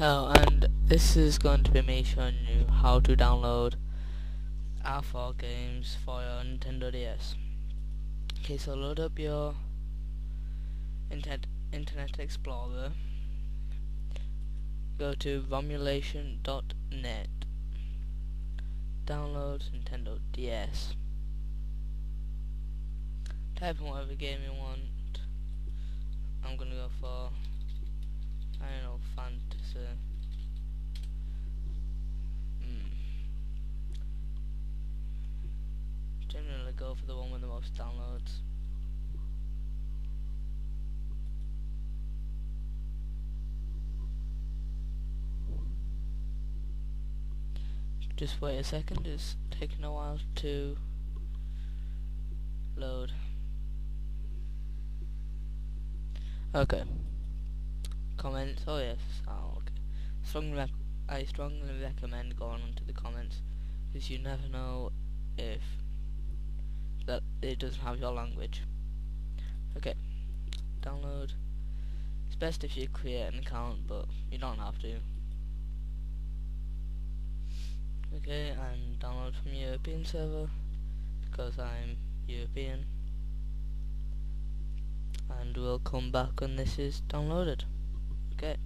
Hello, and this is going to be me showing you how to download R4 games for your Nintendo DS. Okay, so load up your Internet, Internet Explorer, go to romulation.net, download Nintendo DS, type in whatever game you want, I'm gonna go for fantasy. Hmm. Generally go for the one with the most downloads. Just wait a second, it's taking a while to load. Okay comments. Oh yes. Oh, okay. Strongly I strongly recommend going onto the comments because you never know if that it doesn't have your language. Okay. Download. It's best if you create an account, but you don't have to. Okay, and download from European server because I'm European. And we'll come back when this is downloaded. Okay.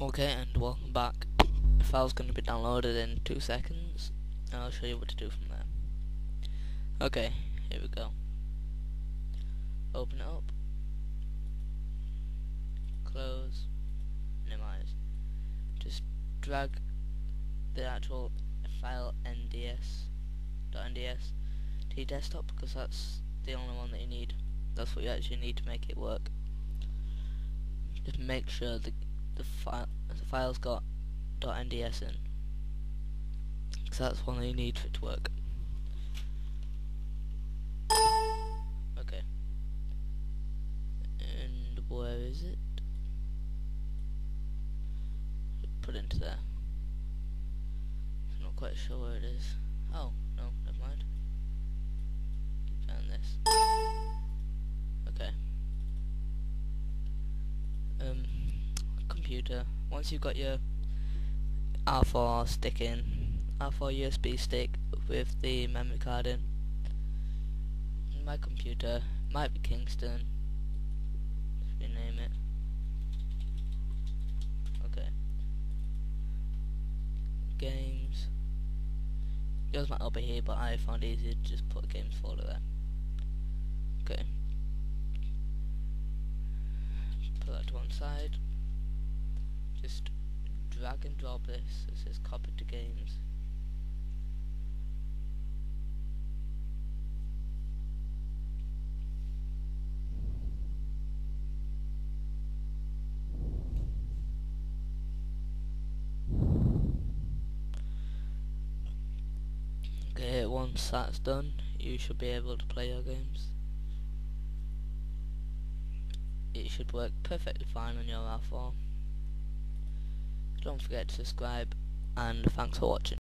Okay, and welcome back. The file's going to be downloaded in two seconds. I'll show you what to do from there. Okay, here we go. Open it up. Close. Minimize. Just drag the actual file nds .nds to your desktop because that's the only one that you need. That's what you actually need to make it work just make sure the the file the file's got .nds in. Because that's one you need for it to work. Okay. And where is it? Put into there. I'm not quite sure where it is um, computer, once you've got your R4 stick in, R4 USB stick with the memory card in, my computer might be Kingston, if you name it. Okay. Games. Yours might all be here, but I found it easier to just put games folder there. Okay. put that to one side. Just drag and drop this. It says copy to games. Okay, once that's done, you should be able to play your games it should work perfectly fine on your R4. Don't forget to subscribe and thanks for watching.